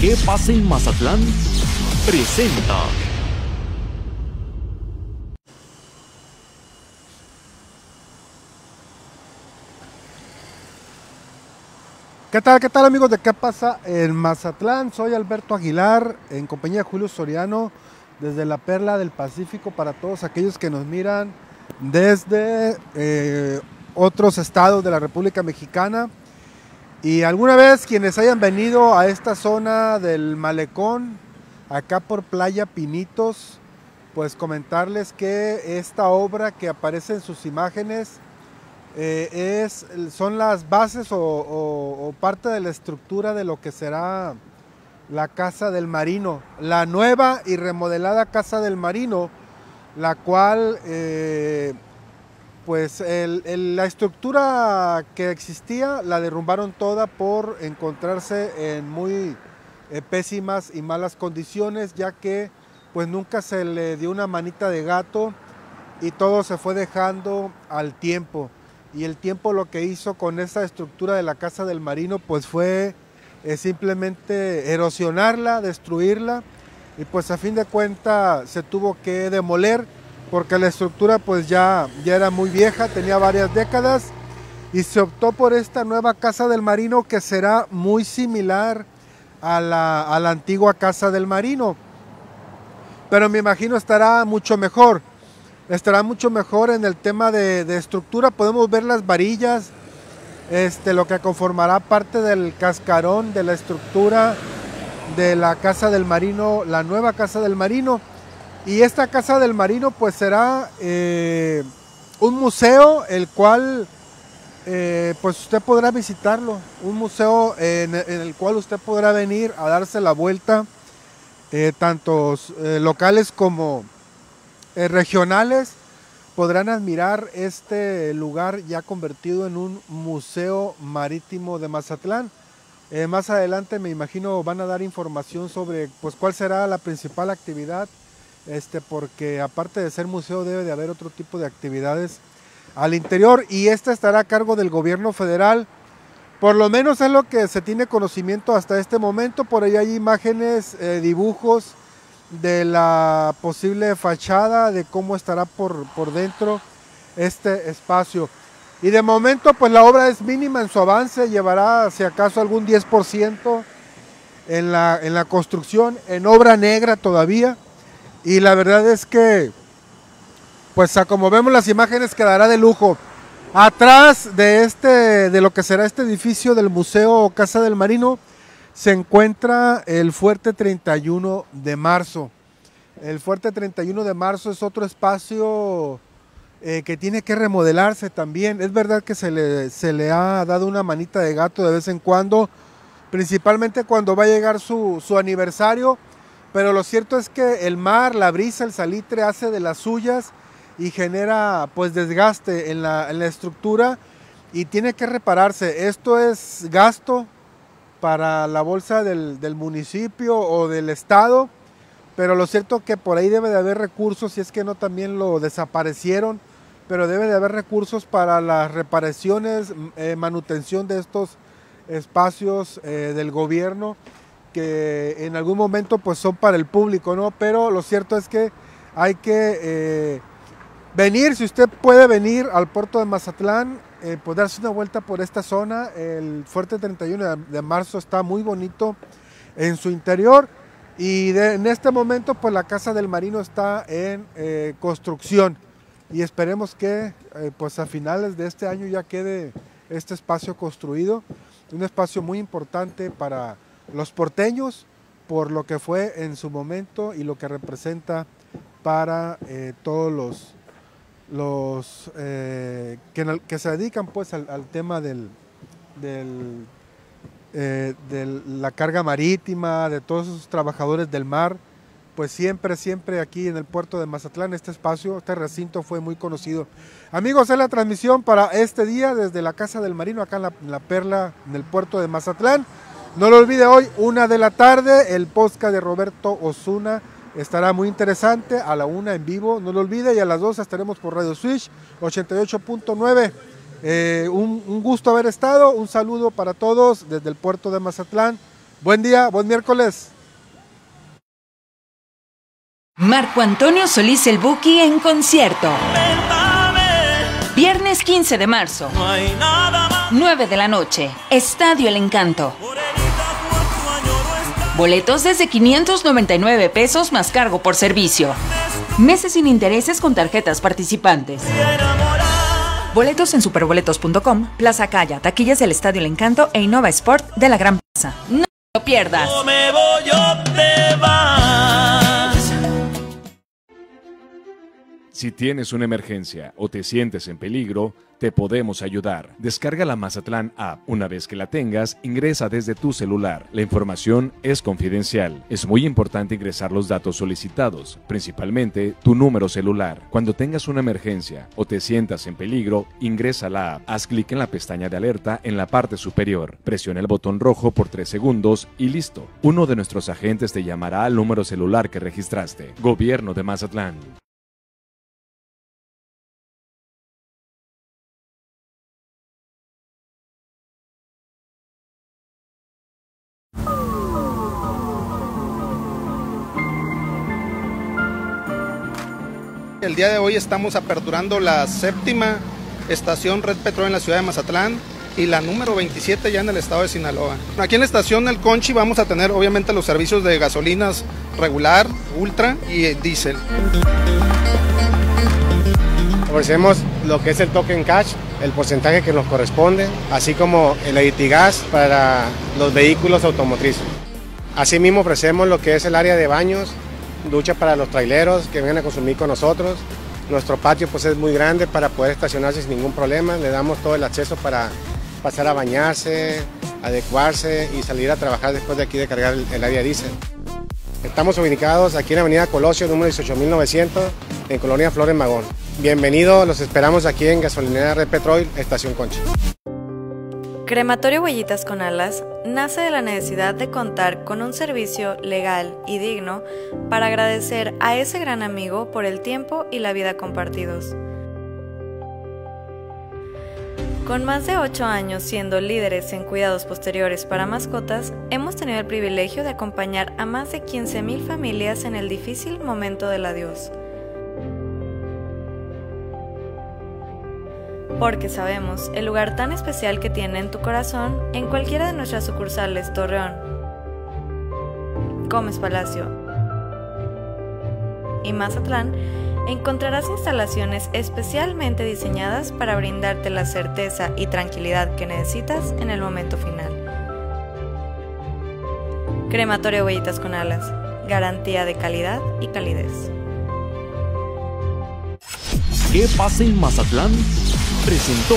¿Qué pasa en Mazatlán? Presenta. ¿Qué tal, qué tal amigos de qué pasa en Mazatlán? Soy Alberto Aguilar en compañía de Julio Soriano desde la Perla del Pacífico para todos aquellos que nos miran desde eh, otros estados de la República Mexicana. Y alguna vez quienes hayan venido a esta zona del malecón, acá por Playa Pinitos, pues comentarles que esta obra que aparece en sus imágenes eh, es, son las bases o, parte de la estructura de lo que será la Casa del Marino, la nueva y remodelada Casa del Marino, la cual, eh, pues la estructura que existía la derrumbaron toda por encontrarse en muy eh, pésimas y malas condiciones, ya que pues nunca se le dio una manita de gato y todo se fue dejando al tiempo. Y el tiempo lo que hizo con esa estructura de la Casa del Marino pues fue eh, simplemente erosionarla, destruirla y pues a fin de cuentas se tuvo que demoler porque la estructura pues ya, ya era muy vieja, tenía varias décadas y se optó por esta nueva Casa del Marino que será muy similar a la, a la antigua Casa del Marino. Pero me imagino estará mucho mejor. Estará mucho mejor en el tema de, de estructura. Podemos ver las varillas, este, lo que conformará parte del cascarón de la estructura de la Casa del Marino, la nueva Casa del Marino. Y esta Casa del Marino pues será eh, un museo el cual eh, pues usted podrá visitarlo. Un museo en, el cual usted podrá venir a darse la vuelta, eh, tantos eh, locales como regionales podrán admirar este lugar ya convertido en un museo marítimo de Mazatlán. Más adelante me imagino van a dar información sobre pues cuál será la principal actividad, este, porque aparte de ser museo debe de haber otro tipo de actividades al interior y esta estará a cargo del gobierno federal. Por lo menos es lo que se tiene conocimiento hasta este momento. Por ahí hay imágenes, eh, dibujos de la posible fachada, de cómo estará por, por dentro este espacio. Y de momento, pues la obra es mínima en su avance, llevará si acaso algún 10% en la, en la construcción, en obra negra todavía. Y la verdad es que, pues a como vemos las imágenes, quedará de lujo. Atrás de, este, de lo que será este edificio del Museo Casa del Marino, se encuentra el Fuerte 31 de marzo. El Fuerte 31 de marzo es otro espacio eh, que tiene que remodelarse también. Es verdad que se le, se le ha dado una manita de gato de vez en cuando, principalmente cuando va a llegar su, su aniversario, pero lo cierto es que el mar, la brisa, el salitre hace de las suyas y genera pues desgaste en la, estructura y tiene que repararse. Esto es gasto para la bolsa del, municipio o del estado, pero lo cierto que por ahí debe de haber recursos, si es que no también lo desaparecieron, pero debe de haber recursos para las reparaciones, eh, manutención de estos espacios eh, del gobierno que en algún momento pues son para el público, ¿no? Pero lo cierto es que hay que eh, venir, si usted puede venir al puerto de Mazatlán, eh, pues darse una vuelta por esta zona. El Fuerte 31 de, marzo está muy bonito en su interior y de- en este momento pues la Casa del Marino está en eh, construcción y esperemos que eh, pues a finales de este año ya quede este espacio construido, un espacio muy importante para los porteños por lo que fue en su momento y lo que representa para eh, todos los eh, que, se dedican pues al, tema del, eh, de la carga marítima, de todos esos trabajadores del mar, pues siempre, siempre aquí en el puerto de Mazatlán, este espacio, este recinto fue muy conocido. Amigos, es la transmisión para este día desde la Casa del Marino, acá en la, en la Perla, en el puerto de Mazatlán. No lo olvide hoy, una de la tarde, el podcast de Roberto Osuna estará muy interesante a la una en vivo, no lo olvide, y a las dos estaremos por Radio Switch 88.9. Eh, un, un gusto haber estado, un saludo para todos desde el puerto de Mazatlán Buen día, buen miércoles. Marco Antonio Solís el Buki en concierto. Viernes 15 de marzo. 9 de la noche. Estadio El Encanto. Boletos desde 599 pesos más cargo por servicio. Meses sin intereses con tarjetas participantes. Boletos en superboletos.com, Plaza Calla, taquillas del Estadio El Encanto e Innova Sport de la Gran Plaza. No lo pierdas. me voy, yo te vas. Si tienes una emergencia o te sientes en peligro, te podemos ayudar. Descarga la Mazatlán App. Una vez que la tengas, ingresa desde tu celular. La información es confidencial. Es muy importante ingresar los datos solicitados, principalmente tu número celular. Cuando tengas una emergencia o te sientas en peligro, ingresa la app. Haz clic en la pestaña de alerta en la parte superior. Presiona el botón rojo por 3 segundos y listo. Uno de nuestros agentes te llamará al número celular que registraste. Gobierno de Mazatlán. El día de hoy estamos aperturando la séptima estación Red Petrol en la ciudad de Mazatlán y la número 27 ya en el estado de Sinaloa. Aquí en la estación El Conchi vamos a tener obviamente los servicios de gasolinas regular, ultra y diésel. Ofrecemos lo que es el token cash, el porcentaje que nos corresponde, así como el Editigas para los vehículos automotrices. Asimismo ofrecemos lo que es el área de baños, ducha para los traileros que vengan a consumir con nosotros. Nuestro patio pues es muy grande para poder estacionarse sin ningún problema. Le damos todo el acceso para pasar a bañarse, adecuarse y salir a trabajar después de aquí de cargar el, área diésel. Estamos ubicados aquí en la Avenida Colosio, número 18900, en Colonia Flores Magón. Bienvenidos, los esperamos aquí en Gasolinera Red Petrol, Estación Concha. Crematorio Huellitas con Alas nace de la necesidad de contar con un servicio legal y digno para agradecer a ese gran amigo por el tiempo y la vida compartidos. Con más de 8 años siendo líderes en cuidados posteriores para mascotas, hemos tenido el privilegio de acompañar a más de 15.000 familias en el difícil momento del adiós. Porque sabemos el lugar tan especial que tiene en tu corazón en cualquiera de nuestras sucursales Torreón, Gómez Palacio y Mazatlán, encontrarás instalaciones especialmente diseñadas para brindarte la certeza y tranquilidad que necesitas en el momento final. Crematorio Huellitas con Alas, garantía de calidad y calidez. ¿Qué pasa en Mazatlán? Presentó